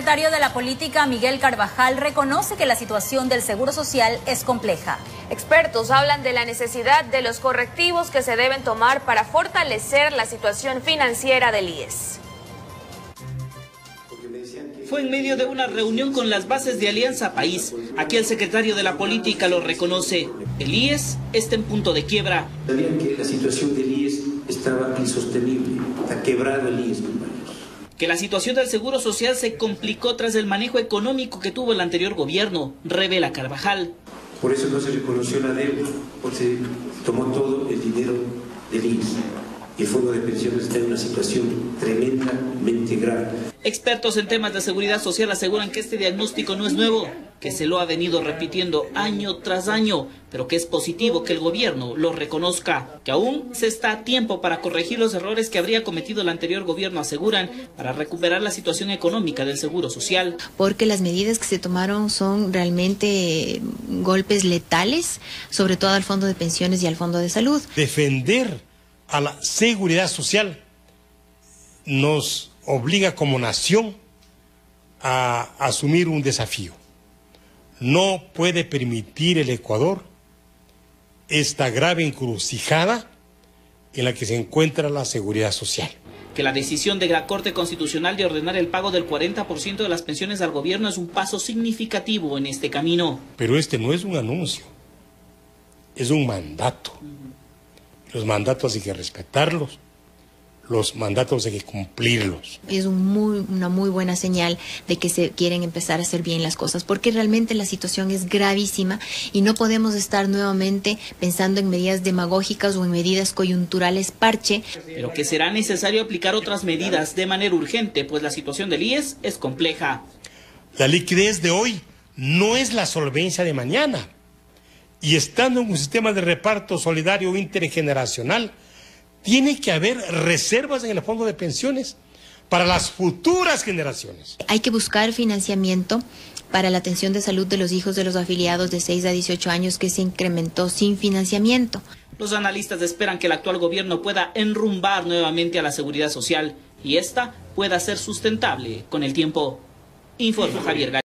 El secretario de la Política, Miguel Carvajal, reconoce que la situación del Seguro Social es compleja. Expertos hablan de la necesidad de los correctivos que se deben tomar para fortalecer la situación financiera del IES. Fue en medio de una reunión con las bases de Alianza País. Aquí el secretario de la Política lo reconoce. El IES está en punto de quiebra. Sabían que la situación del IES estaba insostenible, está quebrado el IES, que la situación del Seguro Social se complicó tras el manejo económico que tuvo el anterior gobierno, revela Carvajal. Por eso no se reconoció la deuda, porque se tomó todo el dinero del IES. El Fondo de Pensiones está en una situación tremendamente grave. Expertos en temas de seguridad social aseguran que este diagnóstico no es nuevo, que se lo ha venido repitiendo año tras año, pero que es positivo que el gobierno lo reconozca, que aún se está a tiempo para corregir los errores que habría cometido el anterior gobierno, aseguran, para recuperar la situación económica del seguro social. Porque las medidas que se tomaron son realmente golpes letales, sobre todo al Fondo de Pensiones y al Fondo de Salud. Defender a la seguridad social nos obliga como nación a asumir un desafío. No puede permitir el Ecuador esta grave encrucijada en la que se encuentra la seguridad social. Que la decisión de la Corte Constitucional de ordenar el pago del 40% de las pensiones al gobierno es un paso significativo en este camino. Pero este no es un anuncio, es un mandato. Los mandatos hay que respetarlos, los mandatos hay que cumplirlos. Es una muy buena señal de que se quieren empezar a hacer bien las cosas, porque realmente la situación es gravísima y no podemos estar nuevamente pensando en medidas demagógicas o en medidas coyunturales parche. Pero que será necesario aplicar otras medidas de manera urgente, pues la situación del IES es compleja. La liquidez de hoy no es la solvencia de mañana y estando en un sistema de reparto solidario intergeneracional, tiene que haber reservas en el fondo de pensiones para las futuras generaciones. Hay que buscar financiamiento para la atención de salud de los hijos de los afiliados de 6 a 18 años que se incrementó sin financiamiento. Los analistas esperan que el actual gobierno pueda enrumbar nuevamente a la seguridad social y esta pueda ser sustentable con el tiempo. Informa Javier